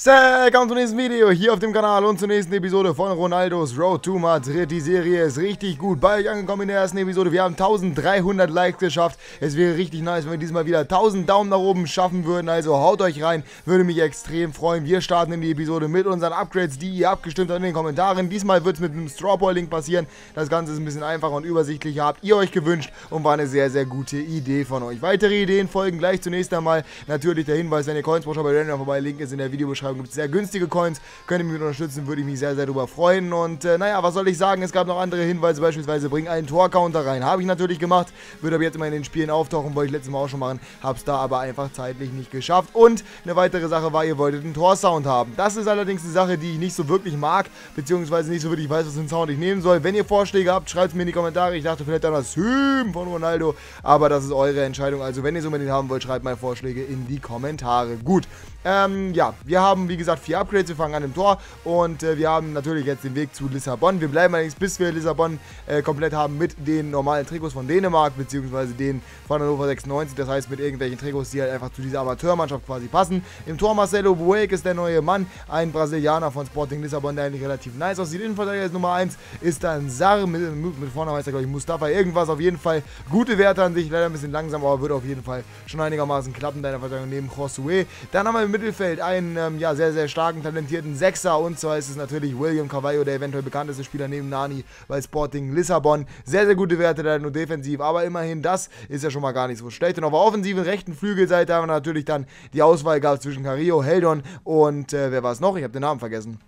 Willkommen zum nächsten Video hier auf dem Kanal und zur nächsten Episode von Ronaldos Road to Madrid. Die Serie ist richtig gut bei euch angekommen in der ersten Episode. Wir haben 1300 Likes geschafft. Es wäre richtig nice, wenn wir diesmal wieder 1000 Daumen nach oben schaffen würden. Also haut euch rein, würde mich extrem freuen. Wir starten in die Episode mit unseren Upgrades, die ihr abgestimmt habt in den Kommentaren. Diesmal wird es mit einem Strawball-Link passieren. Das Ganze ist ein bisschen einfacher und übersichtlicher. Habt ihr euch gewünscht und war eine sehr, sehr gute Idee von euch. Weitere Ideen folgen gleich zunächst einmal. Natürlich der Hinweis, wenn ihr Coins braucht, bei Random vorbei. Link ist in der Videobeschreibung Videobeschreibung gibt es sehr günstige Coins. Könnt ihr mich unterstützen, würde ich mich sehr, sehr darüber freuen. Und äh, naja, was soll ich sagen? Es gab noch andere Hinweise, beispielsweise bring einen Tor-Counter rein. Habe ich natürlich gemacht. Würde aber jetzt immer in den Spielen auftauchen, wollte ich letztes Mal auch schon machen. Habe es da aber einfach zeitlich nicht geschafft. Und eine weitere Sache war, ihr wolltet einen Tor-Sound haben. Das ist allerdings eine Sache, die ich nicht so wirklich mag, beziehungsweise nicht so wirklich weiß, was für einen Sound ich nehmen soll. Wenn ihr Vorschläge habt, schreibt es mir in die Kommentare. Ich dachte vielleicht an das Hüm von Ronaldo, aber das ist eure Entscheidung. Also wenn ihr so unbedingt haben wollt, schreibt mal Vorschläge in die Kommentare. Gut, ähm, ja, wir haben wie gesagt vier Upgrades, wir fangen an im Tor und äh, wir haben natürlich jetzt den Weg zu Lissabon. Wir bleiben allerdings, bis wir Lissabon äh, komplett haben mit den normalen Trikots von Dänemark, beziehungsweise den von Hannover 96, das heißt mit irgendwelchen Trikots, die halt einfach zu dieser Amateurmannschaft quasi passen. Im Tor Marcelo Buek ist der neue Mann, ein Brasilianer von Sporting Lissabon, der eigentlich relativ nice aussieht. Innenverteidiger ist Nummer 1, ist dann Sar, mit, mit vorne heißt er glaube ich Mustafa, irgendwas auf jeden Fall. Gute Werte an sich, leider ein bisschen langsam, aber wird auf jeden Fall schon einigermaßen klappen, deiner Verteidigung neben Josué. Dann haben wir im Mittelfeld einen ähm, ja, sehr, sehr starken, talentierten Sechser und zwar ist es natürlich William Carvalho, der eventuell bekannteste Spieler neben Nani bei Sporting Lissabon. Sehr, sehr gute Werte, da nur defensiv, aber immerhin das ist ja schon mal gar nicht so schlecht. Und auf der offensiven rechten Flügelseite haben wir natürlich dann die Auswahl gehabt zwischen Carillo, Heldon und äh, wer war es noch? Ich habe den Namen vergessen.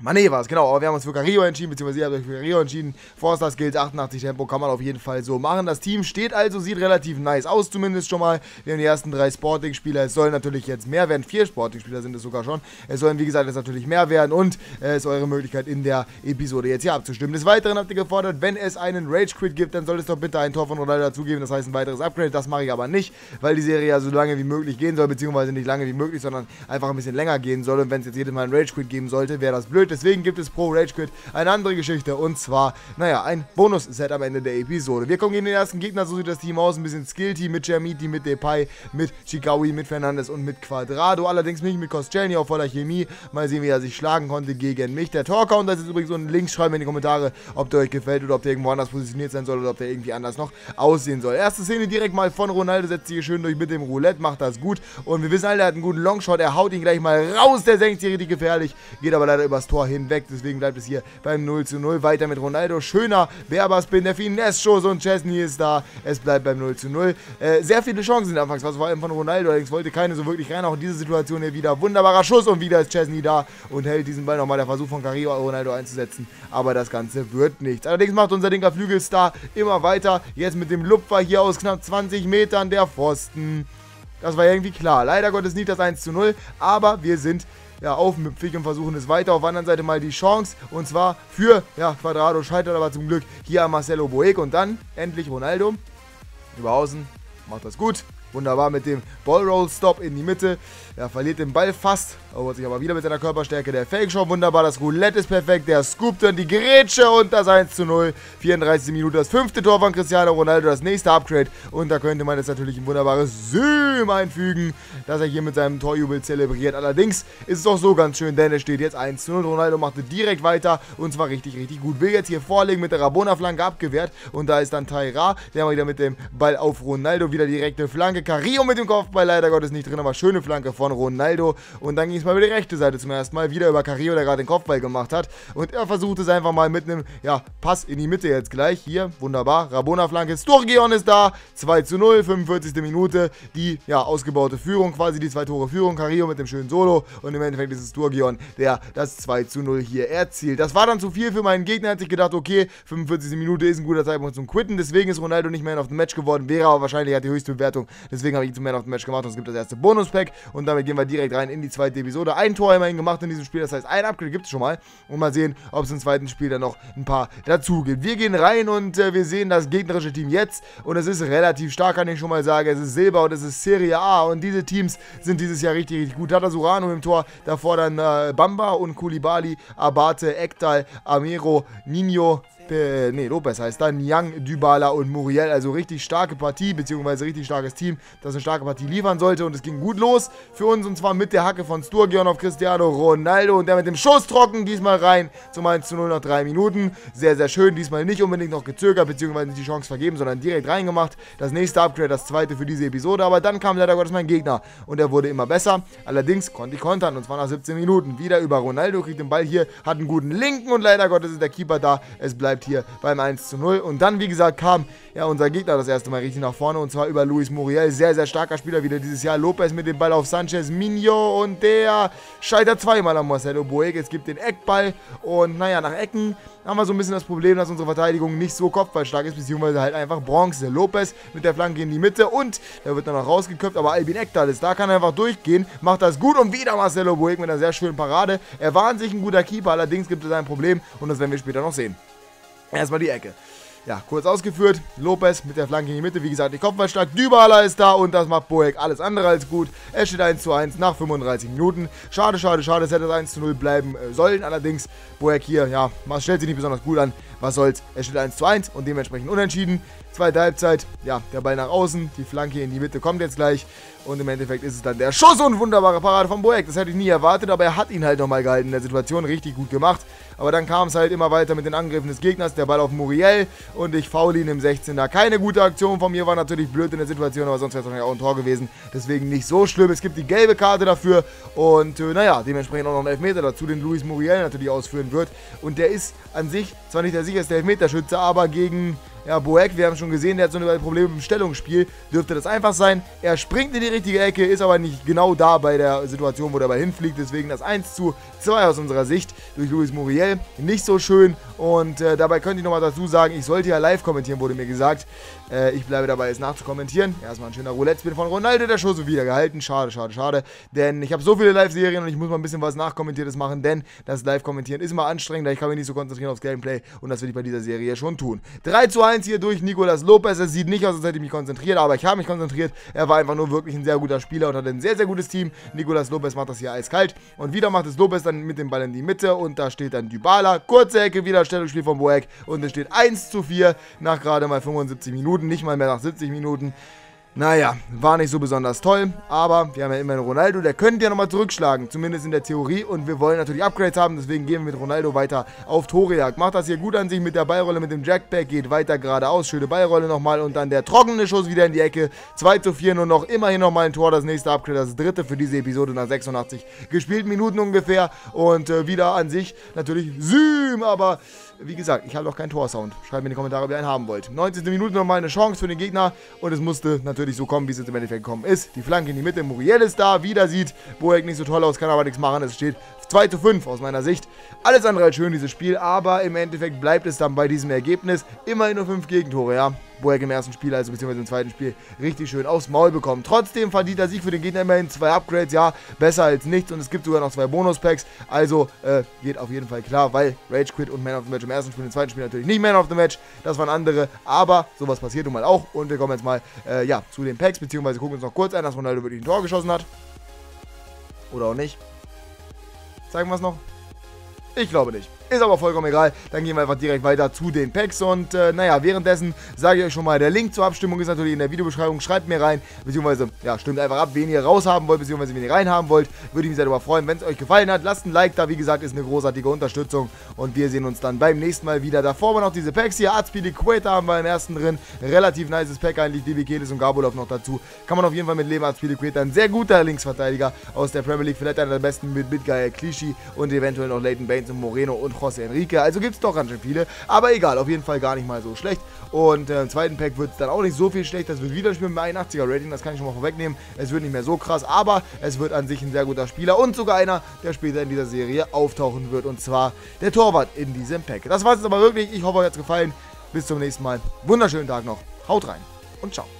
Mané war es, genau. Aber wir haben uns für Carillo entschieden, beziehungsweise ihr habt euch für Carillo entschieden. Forster Skills 88 Tempo kann man auf jeden Fall so machen. Das Team steht also, sieht relativ nice aus, zumindest schon mal. Wir haben die ersten drei Sporting-Spieler. Es sollen natürlich jetzt mehr werden. Vier Sporting-Spieler sind es sogar schon. Es sollen, wie gesagt, jetzt natürlich mehr werden. Und es äh, ist eure Möglichkeit, in der Episode jetzt hier abzustimmen. Des Weiteren habt ihr gefordert, wenn es einen Rage-Quit gibt, dann soll es doch bitte ein Tor von Ronaldo dazugeben. Das heißt, ein weiteres Upgrade. Das mache ich aber nicht, weil die Serie ja so lange wie möglich gehen soll, beziehungsweise nicht lange wie möglich, sondern einfach ein bisschen länger gehen soll. Und wenn es jetzt jedes Mal einen Rage-Quit geben sollte, wäre das blöd. Deswegen gibt es pro Rage Quit eine andere Geschichte und zwar, naja, ein Bonus-Set am Ende der Episode. Wir kommen gegen den ersten Gegner, so sieht das Team aus, ein bisschen Skill-Team mit Jermiti, mit Depay, mit Chikawi, mit Fernandes und mit Quadrado. Allerdings nicht mit Koscielny auf voller Chemie. Mal sehen, wie er sich schlagen konnte gegen mich. Der Tor-Counter ist jetzt übrigens unten links. Schreibt mir in die Kommentare, ob der euch gefällt oder ob der irgendwo anders positioniert sein soll oder ob der irgendwie anders noch aussehen soll. Erste Szene direkt mal von Ronaldo, setzt sich hier schön durch mit dem Roulette, macht das gut. Und wir wissen alle, er hat einen guten Longshot. Er haut ihn gleich mal raus, der senkt hier richtig gefährlich. Geht aber leider übers Tor hinweg, deswegen bleibt es hier beim 0 zu 0. Weiter mit Ronaldo. Schöner Werberspin, der Finesse-Schuss und Chesney ist da. Es bleibt beim 0 zu 0. Äh, sehr viele Chancen sind anfangs, was vor allem von Ronaldo. Allerdings wollte keine so wirklich rein. Auch in dieser Situation hier wieder wunderbarer Schuss und wieder ist Chesney da und hält diesen Ball nochmal. Der Versuch von Carrillo Ronaldo einzusetzen. Aber das Ganze wird nichts. Allerdings macht unser linker Flügelstar immer weiter. Jetzt mit dem Lupfer hier aus knapp 20 Metern der Pfosten. Das war irgendwie klar. Leider Gottes nicht das 1 zu 0, aber wir sind ja, aufmüpfig und versuchen es weiter. Auf der anderen Seite mal die Chance. Und zwar für, ja, Quadrado scheitert aber zum Glück hier an Marcelo Boeg. Und dann endlich Ronaldo. Über außen. Macht das gut. Wunderbar mit dem Ballroll-Stop in die Mitte. Er verliert den Ball fast, erobert sich aber wieder mit seiner Körperstärke. Der Fake-Shot wunderbar, das Roulette ist perfekt. Der scoopt dann die Grätsche und das 1 zu 0. 34 Minuten, das fünfte Tor von Cristiano Ronaldo, das nächste Upgrade. Und da könnte man jetzt natürlich ein wunderbares Zoom einfügen, das er hier mit seinem Torjubel zelebriert. Allerdings ist es auch so ganz schön, denn es steht jetzt 1 zu 0. Ronaldo machte direkt weiter und zwar richtig, richtig gut. Will jetzt hier vorlegen mit der Rabona-Flanke abgewehrt. Und da ist dann Taira, der mal wieder mit dem Ball auf Ronaldo wieder direkte Flanke. Carillo mit dem Kopfball leider Gottes nicht drin, aber schöne Flanke von Ronaldo. Und dann ging es mal über die rechte Seite zum ersten Mal. Wieder über Carrillo, der gerade den Kopfball gemacht hat. Und er versucht es einfach mal mit einem ja, Pass in die Mitte jetzt gleich. Hier, wunderbar. Rabona-Flanke. Sturgeon ist da. 2 zu 0, 45. Minute. Die ja, ausgebaute Führung, quasi die zwei Tore Führung. Carrillo mit dem schönen Solo. Und im Endeffekt ist es Sturgeon, der das 2 zu 0 hier erzielt. Das war dann zu viel für meinen Gegner. Hat sich gedacht, okay, 45. Minute ist ein guter Zeitpunkt zum Quitten. Deswegen ist Ronaldo nicht mehr auf dem Match geworden. Wäre aber wahrscheinlich hat die höchste Bewertung. Deswegen habe ich ihn zum Man of the Match gemacht. Und es gibt das erste Bonus-Pack. Und damit gehen wir direkt rein in die zweite Episode. Ein Tor immerhin gemacht in diesem Spiel, das heißt, ein Upgrade gibt es schon mal. Und mal sehen, ob es im zweiten Spiel dann noch ein paar dazu gibt. Wir gehen rein und äh, wir sehen das gegnerische Team jetzt. Und es ist relativ stark, kann ich schon mal sagen. Es ist Silber und es ist Serie A. Und diese Teams sind dieses Jahr richtig, richtig gut. Tata Surano im Tor, davor dann äh, Bamba und Kulibali, Abate, Ektal, Amero, Nino, äh, nee, Lopez heißt da, Niang, Dybala und Muriel. Also richtig starke Partie, beziehungsweise richtig starkes Team, das eine starke Partie liefern sollte. Und es ging gut los für uns, und zwar mit der Hacke von Sturgeon auf Cristiano Ronaldo. Und der mit dem Schuss trocken, diesmal rein zum 1 zu 0 nach 3 Minuten. Sehr, sehr schön, diesmal nicht unbedingt noch gezögert, beziehungsweise nicht die Chance vergeben, sondern direkt reingemacht. Das nächste Upgrade, das zweite für diese Episode. Aber dann kam leider Gottes mein Gegner und er wurde immer besser. Allerdings konnte ich kontern, und zwar nach 17 Minuten. Wieder über Ronaldo, kriegt den Ball hier, hat einen guten Linken und leider Gottes ist der Keeper da. Es bleibt hier beim 1 zu 0. Und dann, wie gesagt, kam ja unser Gegner das erste Mal richtig nach vorne und zwar über Luis Muriel. Sehr, sehr starker Spieler wieder dieses Jahr. Lopez mit dem Ball auf Sanchez, Minho und der scheitert zweimal an Marcelo Boeg. Es gibt den Eckball und naja, nach Ecken haben wir so ein bisschen das Problem, dass unsere Verteidigung nicht so kopfballstark ist, beziehungsweise halt einfach Bronze. Lopez mit der Flanke in die Mitte und der wird dann noch rausgeköpft, aber Albin Ekdal ist da, kann einfach durchgehen, macht das gut und wieder Marcelo Boeg mit einer sehr schönen Parade. Er war an sich ein guter Keeper, allerdings gibt es ein Problem und das werden wir später noch sehen. Erstmal die Ecke. Ja, kurz ausgeführt. Lopez mit der Flanke in die Mitte. Wie gesagt, die Kopfballstark. Dybala ist da und das macht Boek alles andere als gut. Es steht 1 zu 1 nach 35 Minuten. Schade, schade, schade. Es hätte 1 zu 0 bleiben äh, sollen. Allerdings, Boek hier, ja, stellt sich nicht besonders gut an. Was soll's. Es steht 1 zu 1 und dementsprechend unentschieden. Zweite Halbzeit, ja, der Ball nach außen, die Flanke in die Mitte kommt jetzt gleich. Und im Endeffekt ist es dann der Schuss und wunderbare Parade von Boeck. Das hätte ich nie erwartet, aber er hat ihn halt nochmal gehalten in der Situation. Richtig gut gemacht. Aber dann kam es halt immer weiter mit den Angriffen des Gegners. Der Ball auf Muriel und ich faul ihn im 16er. Keine gute Aktion von mir, war natürlich blöd in der Situation, aber sonst wäre es wahrscheinlich auch ein Tor gewesen. Deswegen nicht so schlimm. Es gibt die gelbe Karte dafür und äh, naja, dementsprechend auch noch einen Elfmeter dazu, den Luis Muriel natürlich ausführen wird. Und der ist an sich zwar nicht der sicherste Elfmeterschütze, aber gegen ja, Boeck, wir haben schon gesehen, der hat so eine Probleme im Stellungsspiel. Dürfte das einfach sein. Er springt in die richtige Ecke, ist aber nicht genau da bei der Situation, wo der Ball hinfliegt. Deswegen das 1 zu 2 aus unserer Sicht durch Luis Muriel. Nicht so schön. Und äh, dabei könnte ich nochmal dazu sagen, ich sollte ja live kommentieren, wurde mir gesagt. Äh, ich bleibe dabei, es nachzukommentieren. Erstmal ein schöner Roulette-Spin von Ronaldo, der Schuss wieder gehalten. Schade, schade, schade. Denn ich habe so viele Live-Serien und ich muss mal ein bisschen was Nachkommentiertes machen, denn das Live-Kommentieren ist immer anstrengend. Ich kann mich nicht so konzentrieren aufs Gameplay und das will ich bei dieser Serie schon tun. 3 zu 1 hier durch Nicolas Lopez. Es sieht nicht aus, als hätte ich mich konzentriert, aber ich habe mich konzentriert. Er war einfach nur wirklich ein sehr guter Spieler und hat ein sehr, sehr gutes Team. Nicolas Lopez macht das hier eiskalt. Und wieder macht es Lopez dann mit dem Ball in die Mitte und da steht dann Dybala. Kurze Ecke, wieder Stellungsspiel von Boeck und es steht 1 zu 4 nach gerade mal 75 Minuten. Minuten, nicht mal mehr nach 70 Minuten. Naja, war nicht so besonders toll, aber wir haben ja immerhin Ronaldo, der könnte ja nochmal zurückschlagen, zumindest in der Theorie. Und wir wollen natürlich Upgrades haben, deswegen gehen wir mit Ronaldo weiter auf Torejagd. Macht das hier gut an sich mit der Ballrolle, mit dem Jackpack, geht weiter geradeaus, schöne Ballrolle nochmal und dann der trockene Schuss wieder in die Ecke. 2 zu 4, nur noch immerhin nochmal ein Tor, das nächste Upgrade, das dritte für diese Episode nach 86 gespielten Minuten ungefähr. Und äh, wieder an sich natürlich Zoom, aber wie gesagt, ich habe noch keinen Torsound. Schreibt mir in die Kommentare, ob ihr einen haben wollt. 19. Minute nochmal eine Chance für den Gegner und es musste natürlich so kommen, wie es im Endeffekt gekommen ist. Die Flanke in die Mitte, Muriel ist da, wieder sieht Boeck nicht so toll aus, kann aber nichts machen. Es steht 2 zu 5 aus meiner Sicht. Alles andere als schön, dieses Spiel, aber im Endeffekt bleibt es dann bei diesem Ergebnis. Immerhin nur 5 Gegentore, ja. Boeck im ersten Spiel, also beziehungsweise im zweiten Spiel, richtig schön aufs Maul bekommen. Trotzdem verdient er sich für den Gegner immerhin zwei Upgrades, ja, besser als nichts und es gibt sogar noch zwei Bonus-Packs, also äh, geht auf jeden Fall klar, weil Rage Quit und Man of the Match im ersten Spiel, im zweiten Spiel natürlich nicht Man of the Match, das waren andere, aber sowas passiert nun mal auch und wir kommen jetzt mal, äh, ja, zu den Packs, beziehungsweise gucken uns noch kurz an, dass Ronaldo wirklich ein Tor geschossen hat. Oder auch nicht. Zeigen wir es noch? Ich glaube nicht. Ist aber vollkommen egal. Dann gehen wir einfach direkt weiter zu den Packs. Und äh, naja, währenddessen sage ich euch schon mal, der Link zur Abstimmung ist natürlich in der Videobeschreibung. Schreibt mir rein, beziehungsweise, ja, stimmt einfach ab, wen ihr raushaben wollt, beziehungsweise wen ihr reinhaben wollt. Würde ich mich sehr darüber freuen. Wenn es euch gefallen hat, lasst ein Like da. Wie gesagt, ist eine großartige Unterstützung. Und wir sehen uns dann beim nächsten Mal wieder. Davor waren noch diese Packs hier. Arztpiliqueta haben wir im ersten drin. Relativ nices Pack eigentlich. DB Kelis und Gabulov noch dazu. Kann man auf jeden Fall mit Leben Arztpiliqueta. Ein sehr guter Linksverteidiger aus der Premier League. Vielleicht einer der besten mit Bitguy, Clichy und eventuell noch Leighton Baines und Moreno und José Enrique. Also gibt es doch ganz schön viele. Aber egal, auf jeden Fall gar nicht mal so schlecht. Und äh, im zweiten Pack wird es dann auch nicht so viel schlecht. Das wird wieder ein Spiel mit 81er Rating, das kann ich schon mal vorwegnehmen. Es wird nicht mehr so krass, aber es wird an sich ein sehr guter Spieler und sogar einer, der später in dieser Serie auftauchen wird. Und zwar der Torwart in diesem Pack. Das war es aber wirklich. Ich hoffe, euch hat es gefallen. Bis zum nächsten Mal. Wunderschönen Tag noch. Haut rein und ciao.